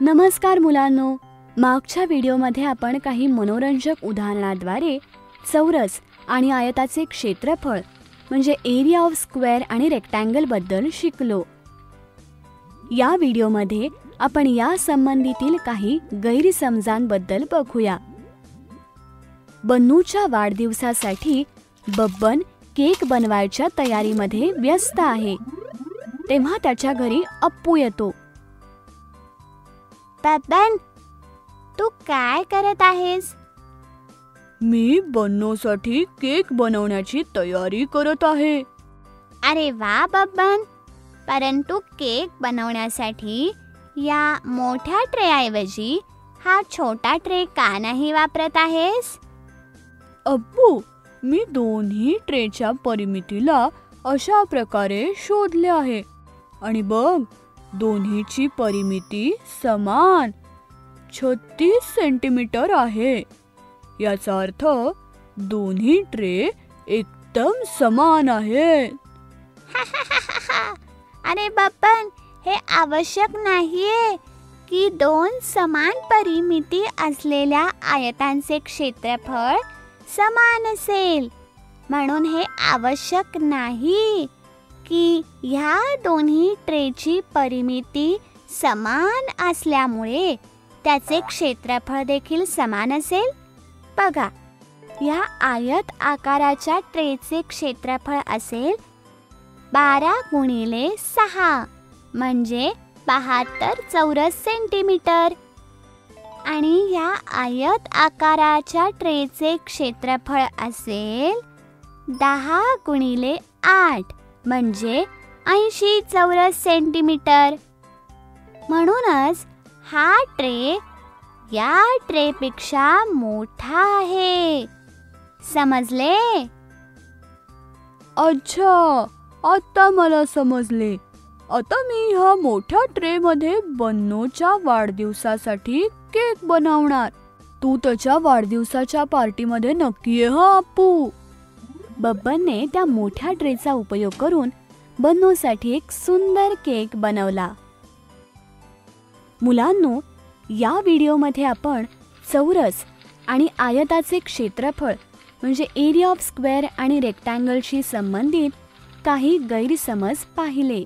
नमस्कार मुलांनो. मागच्या व्हिडिओमध्ये आपण काही मनोरंजक उदाहरणाद्वारे चौरस आणि आयताचे क्षेत्रफळ म्हणजे एरिया ऑफ स्क्वेअर आणि रेक्टँगलबद्दल शिकलो. या व्हिडिओमध्ये आपण या संबंधीतील काही गैरसमजांबद्दल बघूया. बन्नूच्या वाढदिवसासाठी बब्बन केक बनवायच्या तयारीमध्ये व्यस्त आहे. तेव्हा त्याच्या घरी अप्पू येतो. बब्बन तू काय करत आहेस? मी बन्नूसाठी केक बनवण्याची तयारी करत आहे. अरे वा बब्बन परंतु केक बनवण्यासाठी या मोठ्या ट्रेऐवजी हा छोटा ट्रे का नाही वापरत आहेस? अप्पू मी दोन्ही ट्रेच्या परिमितीला अशा प्रकारे शोधले आहे. आणि बघ दोन्हीची परिमिती समान. छत्तीस सेंटीमीटर आहे. याचा अर्थ दोन्ही ट्रे एकदम समान आहेत. अरे बापन हे आवश्यक नाहीये की दोन समान परिमिती असलेल्या आयतांचे क्षेत्रफळ समान असेल. म्हणून हे आवश्यक नाही. की ह्या दोन्ही ट्रेची परिमिती समान असल्यामुळे त्याचे क्षेत्रफळ देखील समान असेल? बघा या आयत आकाराच्या ट्रेचे क्षेत्रफळ असेल बारा गुणिले सहा म्हणजे बहात्तर चौरस सेंटीमीटर. आणि या आयत आकाराच्या ट्रेचे क्षेत्रफळ असेल दहा गुणिले आठ म्हणजे ऐंशी चौरस सेंटीमीटर. म्हणूनच हा ट्रे या ट्रेपेक्षा मोठा आहे. समजले? अच्छा आता मला समजले. आता मी ह्या मोठ्या ट्रेमध्ये बन्नोच्या वाढदिवसासाठी केक बनवणार. तू त्याच्या वाढदिवसाच्या पार्टीमध्ये नक्की ये हा अप्पू. बब्बनने त्या मोठ्या ट्रेचा उपयोग करून बन्नूसाठी एक सुंदर केक बनवला. मुलांनो या व्हिडिओमध्ये आपण चौरस आणि आयताचे क्षेत्रफळ म्हणजे एरिया ऑफ स्क्वेअर आणि रेक्टँगलशी संबंधित काही गैरसमज पाहिले.